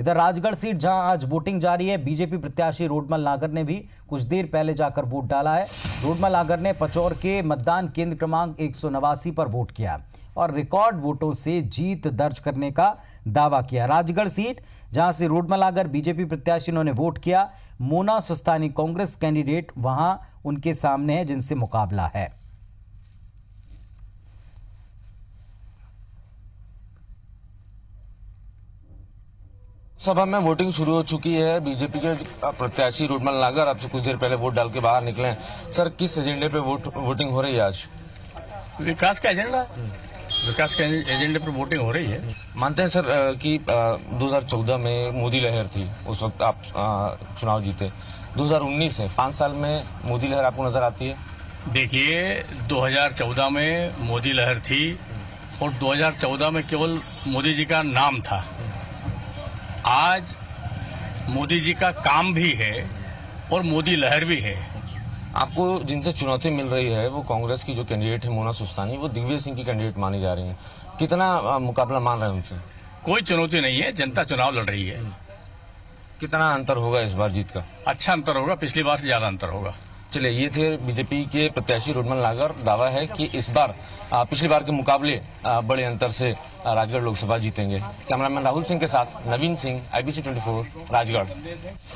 इधर राजगढ़ सीट, जहाँ आज वोटिंग जारी है, बीजेपी प्रत्याशी रोडमल नागर ने भी कुछ देर पहले जाकर वोट डाला है। रोडमल नागर ने पचौर के मतदान केंद्र क्रमांक एक सौ नवासी पर वोट किया और रिकॉर्ड वोटों से जीत दर्ज करने का दावा किया। राजगढ़ सीट, जहाँ से रोडमल नागर बीजेपी प्रत्याशी उन्होंने वोट किया, मोना सुस्तानी कांग्रेस कैंडिडेट वहाँ उनके सामने है, जिनसे मुकाबला है। सभा में वोटिंग शुरू हो चुकी है। बीजेपी के प्रत्याशी रोडमल नागर आपसे कुछ देर पहले वोट डाल के बाहर निकले सर किस एजेंडे पे वोट वोटिंग हो रही है आज? विकास का एजेंडा विकास के एजेंडे पर वोटिंग हो रही है। मानते हैं सर कि 2014 में मोदी लहर थी। उस वक्त आप चुनाव जीते। 2019 है पाँच साल में मोदी लहर आपको नज़र आती है? देखिए 2014 में मोदी लहर थी और 2014 में केवल मोदी जी का नाम था। आज मोदी जी का काम भी है और मोदी लहर भी है। आपको जिनसे चुनौती मिल रही है वो कांग्रेस की जो कैंडिडेट है मोना सुस्तानी वो दिग्विजय सिंह की कैंडिडेट मानी जा रही है। कितना मुकाबला मान रहे हैं उनसे? कोई चुनौती नहीं है जनता चुनाव लड़ रही है। कितना अंतर होगा इस बार जीत का? अच्छा अंतर होगा पिछली बार से ज़्यादा अंतर होगा। चलिए, ये थे बीजेपी के प्रत्याशी रोडमन लागर दावा है कि इस बार पिछली बार के मुकाबले बड़े अंतर से राजगढ़ लोकसभा जीतेंगे। कैमरामैन राहुल सिंह के साथ नवीन सिंह, आईबीसी 24 राजगढ़।